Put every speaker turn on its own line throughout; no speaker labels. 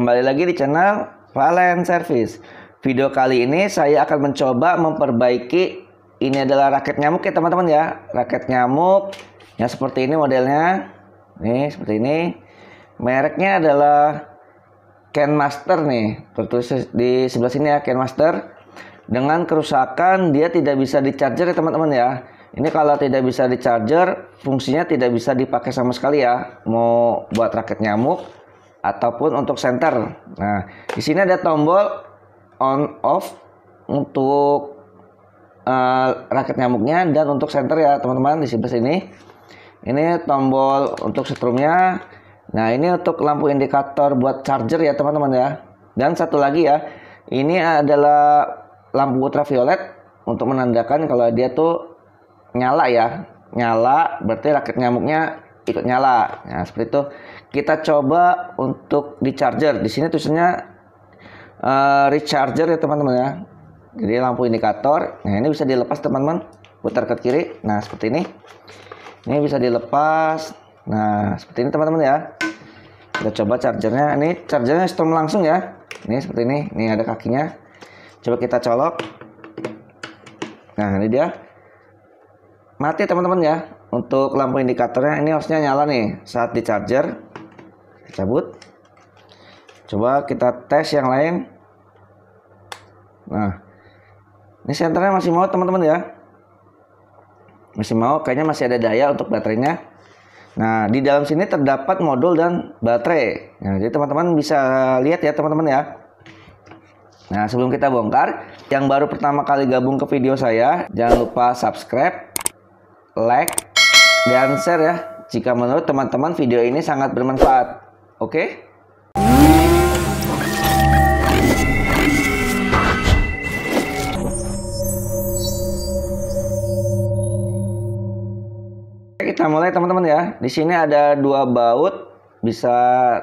kembali lagi di channel Valen Service. Video kali ini saya akan mencoba memperbaiki ini adalah raket nyamuk ya teman-teman ya. Raket nyamuk yang seperti ini modelnya. Nih, seperti ini. Mereknya adalah Ken Master nih. Tertulis di sebelah sini ya Ken Master. Dengan kerusakan dia tidak bisa di charger ya teman-teman ya. Ini kalau tidak bisa di charger, fungsinya tidak bisa dipakai sama sekali ya. Mau buat raket nyamuk ataupun untuk center. Nah, di sini ada tombol on off untuk uh, raket nyamuknya dan untuk center ya teman-teman di sebelah sini. Ini tombol untuk setrumnya. Nah, ini untuk lampu indikator buat charger ya teman-teman ya. Dan satu lagi ya, ini adalah lampu ultraviolet untuk menandakan kalau dia tuh nyala ya. Nyala berarti raket nyamuknya ikut nyala. Nah, seperti itu. Kita coba untuk di charger. Di sini tulisannya uh, recharger ya teman-teman ya. Jadi lampu indikator. Nah, ini bisa dilepas teman-teman. Putar ke kiri. Nah, seperti ini. Ini bisa dilepas. Nah, seperti ini teman-teman ya. Kita coba chargernya. Ini chargernya strom langsung ya. Ini seperti ini. Ini ada kakinya. Coba kita colok. Nah, ini dia. Mati teman-teman ya untuk lampu indikatornya ini harusnya nyala nih. Saat di charger cabut. Coba kita tes yang lain. Nah ini senternya masih mau teman-teman ya? Masih mau kayaknya masih ada daya untuk baterainya. Nah di dalam sini terdapat modul dan baterai. Nah jadi teman-teman bisa lihat ya teman-teman ya. Nah, sebelum kita bongkar, yang baru pertama kali gabung ke video saya, jangan lupa subscribe, like, dan share ya jika menurut teman-teman video ini sangat bermanfaat. Oke? Okay? Kita mulai teman-teman ya. Di sini ada dua baut bisa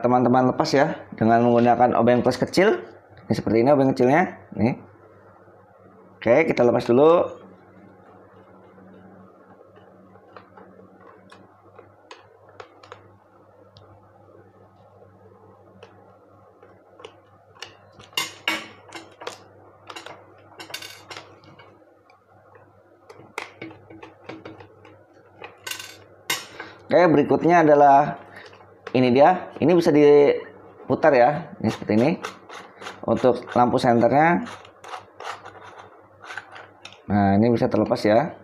teman-teman lepas ya dengan menggunakan obeng plus kecil. Ini seperti ini obeng kecilnya. Nih. Oke, kita lepas dulu. Oke, berikutnya adalah ini dia. Ini bisa diputar ya. Ini seperti ini. Untuk lampu senternya. Nah, ini bisa terlepas ya.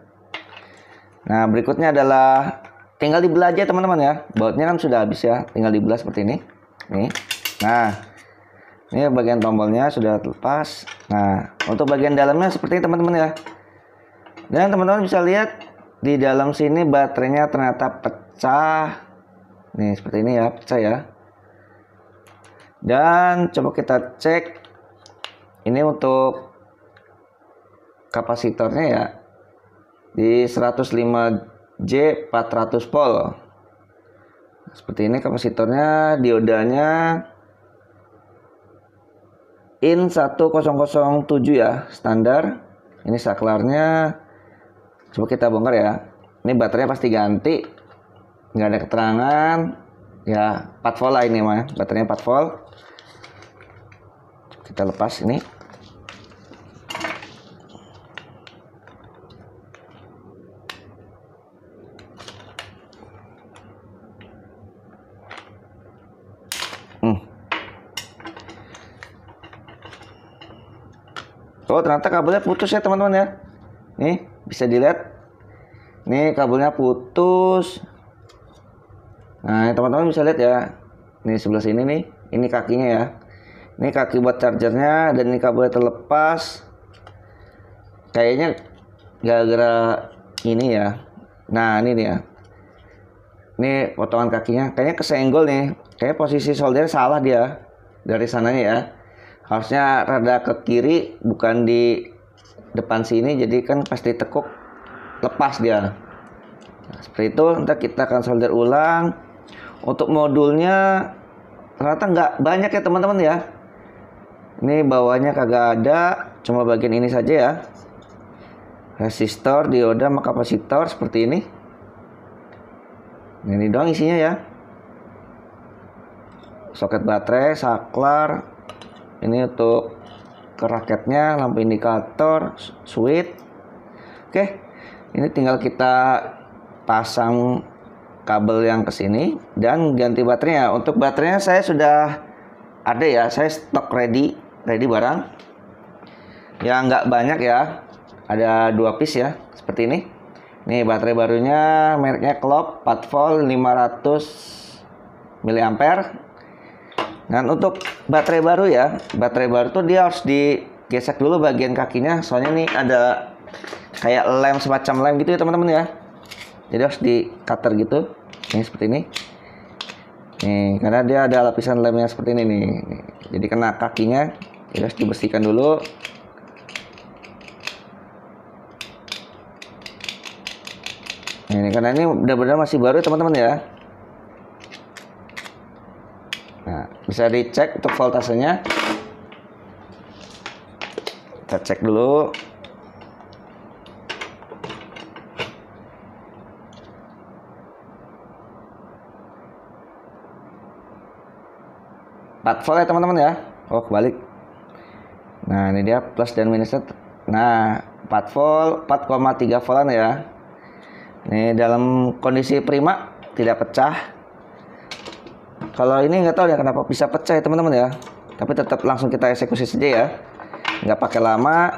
Nah, berikutnya adalah tinggal dibelah aja teman-teman ya. Bautnya kan sudah habis ya. Tinggal dibelah seperti ini. Nih. Nah, ini bagian tombolnya sudah terlepas. Nah, untuk bagian dalamnya seperti ini teman-teman ya. Dan teman-teman bisa lihat di dalam sini baterainya ternyata pecah nih seperti ini ya pecah ya. Dan coba kita cek ini untuk kapasitornya ya. Di 105J 400 volt. Seperti ini kapasitornya diodanya in 1007 ya standar. Ini saklarnya. Coba kita bongkar ya. Ini baterainya pasti ganti nggak ada keterangan ya 4 volt lah ini mah baterainya 4 volt kita lepas ini hmm. Oh ternyata kabelnya putus ya teman-teman ya Nih, bisa dilihat. Nih kabelnya putus. Nah, teman-teman bisa lihat ya. Nih sebelah sini nih, ini kakinya ya. Ini kaki buat chargernya dan ini kabelnya terlepas. Kayaknya gara-gara ini ya. Nah, ini dia. Ini potongan kakinya kayaknya kesenggol nih. Kayak posisi solder salah dia dari sananya ya. Harusnya rada ke kiri bukan di depan sini jadi kan pasti tekuk lepas dia nah, seperti itu nanti kita akan solder ulang untuk modulnya ternyata nggak banyak ya teman-teman ya. Ini bawahnya kagak ada cuma bagian ini saja ya. Resistor dioda sama kapasitor seperti ini. Ini doang isinya ya. Soket baterai saklar. Ini untuk ke raketnya lampu indikator switch. Oke ini tinggal kita pasang kabel yang ke sini dan ganti baterainya. Untuk baterainya saya sudah ada ya saya stok ready ready barang. Ya nggak banyak ya. Ada dua piece ya seperti ini. Nih baterai barunya mereknya Klop 4 volt 500 mAh dan untuk baterai baru ya baterai baru tuh dia harus digesek dulu bagian kakinya. Soalnya nih ada kayak lem semacam lem gitu ya teman-teman ya. Jadi harus di cutter gitu ini seperti ini. Nih karena dia ada lapisan lemnya seperti ini nih. Jadi kena kakinya jadi harus dibersihkan dulu. Ini karena ini benar-benar masih baru teman-teman ya. Nah bisa dicek untuk voltasenya. Kita cek dulu 4 volt ya teman-teman ya? Oh kebalik. Nah ini dia plus dan minusnya nah 4 volt 4,3 voltan ya. Ini dalam kondisi prima tidak pecah. Kalau ini nggak tahu ya kenapa bisa pecah ya teman-teman ya. Tapi tetap langsung kita eksekusi saja ya. Nggak pakai lama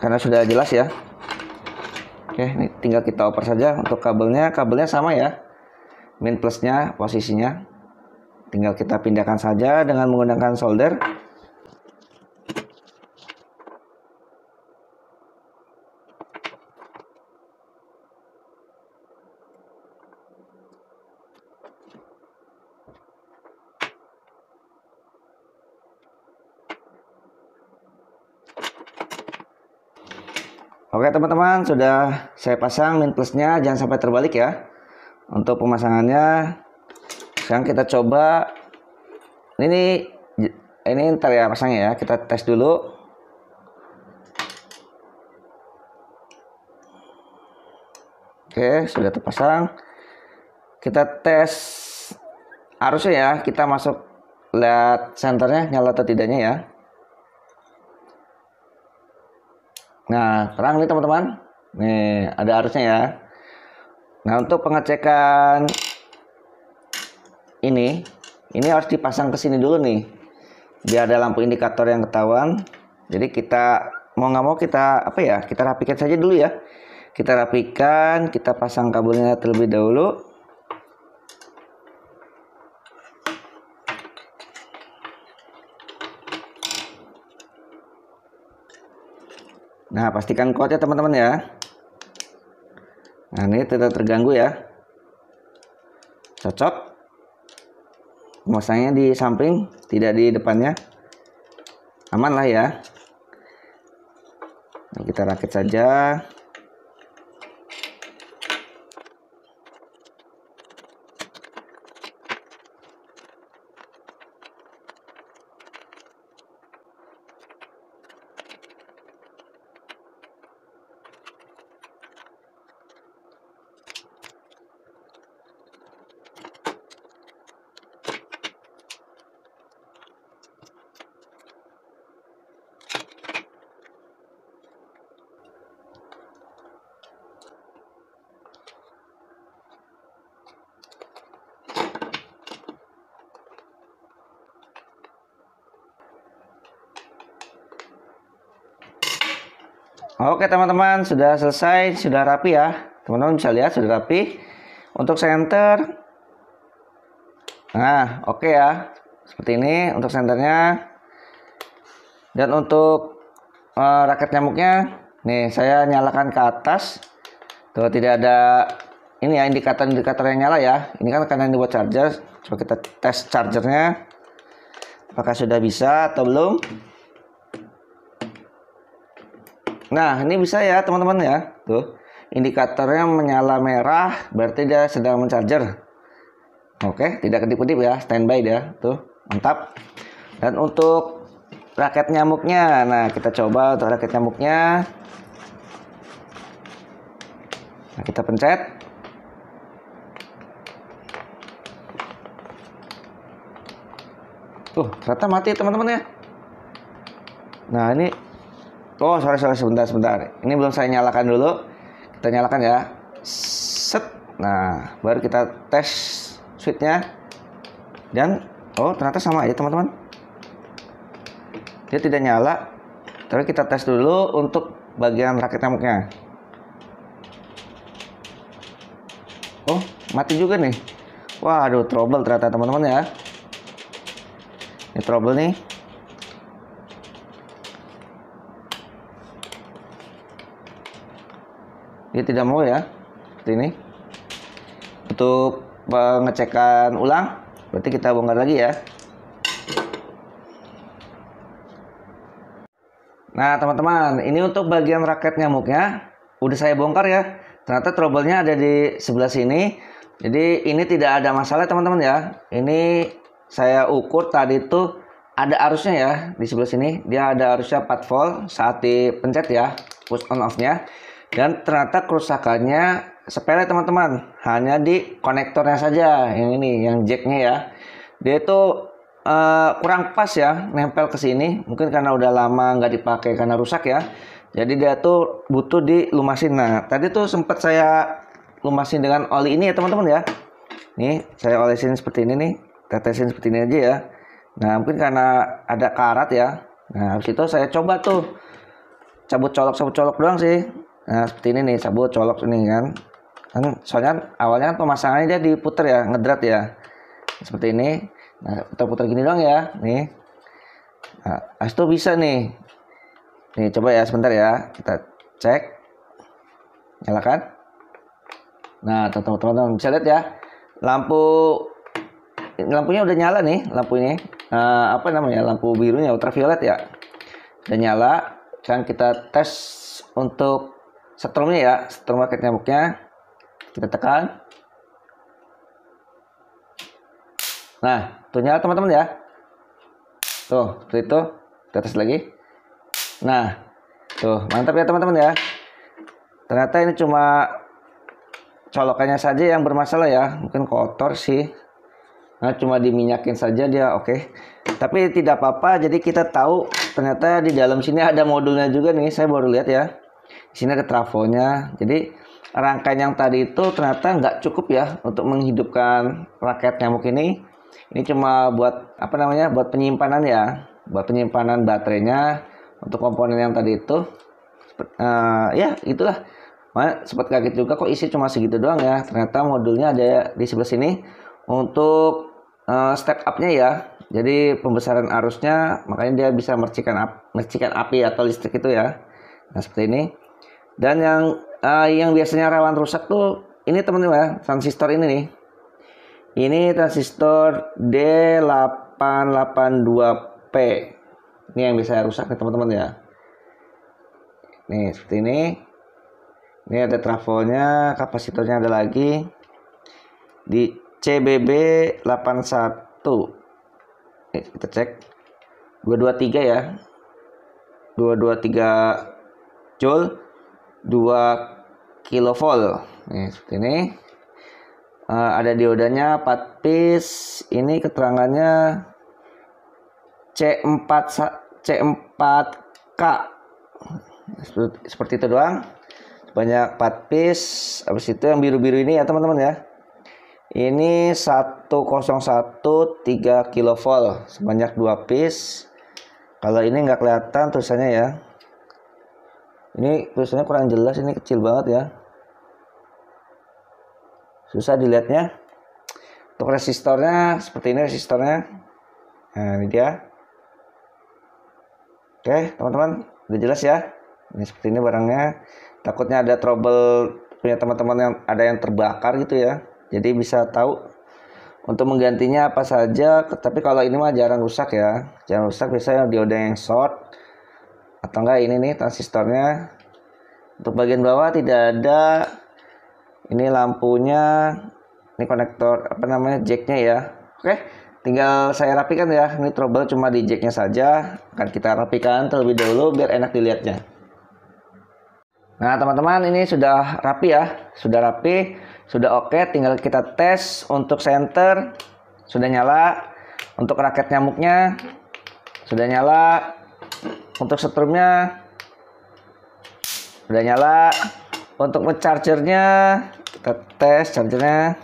karena sudah jelas ya. Oke ini tinggal kita oper saja untuk kabelnya. Kabelnya sama ya. Min plusnya posisinya Tinggal kita pindahkan saja dengan menggunakan solder. Oke teman-teman sudah saya pasang min plusnya jangan sampai terbalik ya untuk pemasangannya sekarang kita coba. Ini ini ntar ya pasangnya ya. Kita tes dulu. Oke sudah terpasang. Kita tes. Arusnya ya kita masuk lihat senternya nyala atau tidaknya ya. Nah terang nih teman-teman. Nih ada arusnya ya. Nah untuk pengecekan ini ini harus dipasang ke sini dulu nih biar ada lampu indikator yang ketahuan. Jadi kita mau nggak mau kita apa ya kita rapikan saja dulu ya. Kita rapikan kita pasang kabelnya terlebih dahulu. Nah pastikan kuat ya teman-teman ya. Nah ini tidak terganggu ya. Cocok memasangnya di samping tidak di depannya. Aman lah ya. Nah, kita rakit saja Oke teman-teman sudah selesai sudah rapi ya. Teman-teman bisa lihat sudah rapi. Untuk center nah oke okay ya. Seperti ini untuk senternya. Dan untuk uh, raket nyamuknya nih saya nyalakan ke atas. Tuh tidak ada ini ya indikator-indikator yang nyala ya. Ini kan karena ini buat charger coba kita tes chargernya. Apakah sudah bisa atau belum Nah, ini bisa ya teman-teman ya. Tuh, indikatornya menyala merah berarti dia sedang mencharger. Oke, tidak kedip-kedip ya, standby dia. Tuh, mantap. Dan untuk raket nyamuknya, nah kita coba untuk raket nyamuknya. Nah, kita pencet. Tuh, ternyata mati teman-teman ya. Nah, ini Oh, sorry, sorry, sebentar, sebentar. Ini belum saya nyalakan dulu. Kita nyalakan ya. Set. Nah, baru kita tes switchnya. Dan, oh ternyata sama aja teman-teman. Dia tidak nyala. Tapi kita tes dulu untuk bagian rakit nyamuknya. Oh, mati juga nih. Waduh, trouble ternyata teman-teman ya. Ini trouble nih. Tidak mau ya. Seperti ini. Untuk pengecekan ulang, berarti kita bongkar lagi ya. Nah, teman-teman, ini untuk bagian raket nyamuknya udah saya bongkar ya. Ternyata trouble-nya ada di sebelah sini. Jadi ini tidak ada masalah teman-teman ya. Ini saya ukur tadi itu ada arusnya ya di sebelah sini. Dia ada arusnya 4 volt saat dipencet ya, push on off-nya. Dan ternyata kerusakannya sepele teman-teman, hanya di konektornya saja yang ini, yang jacknya ya. Dia itu uh, kurang pas ya, nempel ke sini. Mungkin karena udah lama nggak dipakai karena rusak ya. Jadi dia tuh butuh dilumasin. Nah, tadi tuh sempat saya lumasin dengan oli ini ya teman-teman ya. Nih, saya olesin seperti ini nih, tetesin seperti ini aja ya. Nah, mungkin karena ada karat ya. Nah, habis itu saya coba tuh cabut colok cabut colok doang sih Nah, seperti ini nih sabut colok ini kan. Kan soalnya awalnya kan pemasangannya dia diputer ya, ngedrat ya. Seperti ini. Nah, putar-putar gini doang ya. Nih. Nah, itu bisa nih. Nih, coba ya sebentar ya. Kita cek. Nyalakan. Nah, teman-teman bisa lihat ya. Lampu lampunya udah nyala nih, lampu ini. Uh, apa namanya? Lampu birunya ultraviolet ya. Udah nyala. Sekarang kita tes untuk setrumnya ya setrum paket nyamuknya kita tekan. Nah tuh nyala teman-teman ya. Tuh seperti itu kita tes lagi. Nah tuh mantap ya teman-teman ya. Ternyata ini cuma colokannya saja yang bermasalah ya. Mungkin kotor sih. Nah cuma diminyakin saja dia oke. Okay. tapi tidak apa-apa jadi kita tahu ternyata di dalam sini ada modulnya juga nih saya baru lihat ya sini ada trafonya. Jadi rangkaian yang tadi itu ternyata nggak cukup ya untuk menghidupkan raket nyamuk ini. Ini cuma buat apa namanya? Buat penyimpanan ya, buat penyimpanan baterainya untuk komponen yang tadi itu. Uh, ya itulah. Sempat kaget juga kok isi cuma segitu doang ya. Ternyata modulnya ada di sebelah sini untuk uh, step upnya ya. Jadi pembesaran arusnya makanya dia bisa mercikan mercikan api atau listrik itu ya. Nah seperti ini. Dan yang uh, yang biasanya rawan rusak tuh ini teman-teman ya, transistor ini nih. Ini transistor D882P. Ini yang bisa rusak nih teman-teman ya. Nih seperti ini. Ini ada trafonya, kapasitornya ada lagi. Di CBB 81. Nih, kita cek. 223 ya. 223 joule 2 kilovolt nih seperti ini. Uh, ada diodanya 4 piece. Ini keterangannya C4 C4K seperti, itu doang. Banyak 4 piece. Habis itu yang biru-biru ini ya teman-teman ya. Ini 101 3 kilovolt sebanyak 2 piece. Kalau ini nggak kelihatan tulisannya ya ini tulisannya kurang jelas ini kecil banget ya. Susah dilihatnya. Untuk resistornya seperti ini resistornya. Nah ini dia. Oke teman-teman udah jelas ya. Ini seperti ini barangnya. Takutnya ada trouble punya teman-teman yang ada yang terbakar gitu ya. Jadi bisa tahu untuk menggantinya apa saja. Tapi kalau ini mah jarang rusak ya. Jarang rusak biasanya dioda yang short atau enggak ini nih transistornya. Untuk bagian bawah tidak ada. Ini lampunya. Ini konektor apa namanya jacknya ya. Oke tinggal saya rapikan ya. Ini trouble cuma di jacknya saja. Akan kita rapikan terlebih dahulu biar enak dilihatnya. Nah teman-teman ini sudah rapi ya. Sudah rapi sudah oke. Tinggal kita tes untuk center sudah nyala. Untuk raket nyamuknya. Sudah nyala untuk setrumnya sudah nyala. Untuk chargernya kita tes chargernya.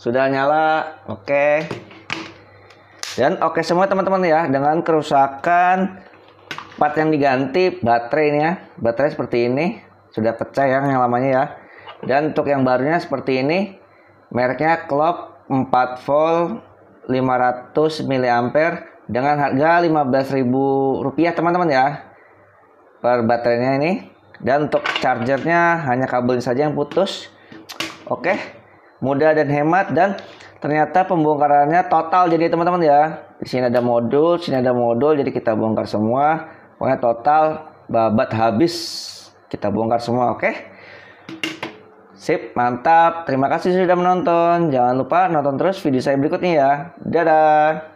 Sudah nyala oke. Dan oke semua teman-teman ya dengan kerusakan part yang diganti baterai ini ya. Baterai seperti ini sudah pecah ya yang lamanya ya. Dan untuk yang barunya seperti ini mereknya Clock 4 volt 500 mAh dengan harga 15.000 rupiah teman-teman ya per baterainya ini. Dan untuk chargernya hanya kabel saja yang putus. Oke mudah dan hemat. Dan ternyata pembongkarannya total. Jadi teman-teman ya di sini ada modul sini ada modul. Jadi kita bongkar semua. Pokoknya total babat habis. Kita bongkar semua oke sip mantap. Terima kasih sudah menonton. Jangan lupa nonton terus video saya berikutnya ya. Dadah